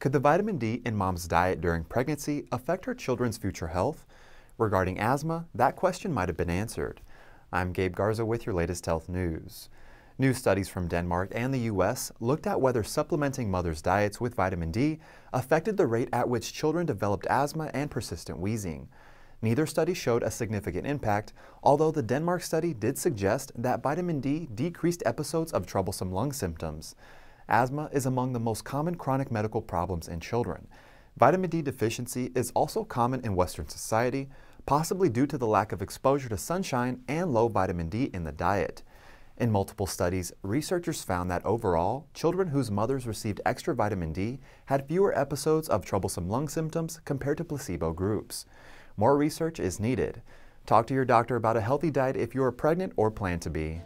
Could the vitamin D in mom's diet during pregnancy affect her children's future health? Regarding asthma, that question might have been answered. I'm Gabe Garza with your latest health news. New studies from Denmark and the U.S. looked at whether supplementing mothers' diets with vitamin D affected the rate at which children developed asthma and persistent wheezing. Neither study showed a significant impact, although the Denmark study did suggest that vitamin D decreased episodes of troublesome lung symptoms. Asthma is among the most common chronic medical problems in children. Vitamin D deficiency is also common in Western society, possibly due to the lack of exposure to sunshine and low vitamin D in the diet. In multiple studies, researchers found that overall, children whose mothers received extra vitamin D had fewer episodes of troublesome lung symptoms compared to placebo groups. More research is needed. Talk to your doctor about a healthy diet if you are pregnant or plan to be.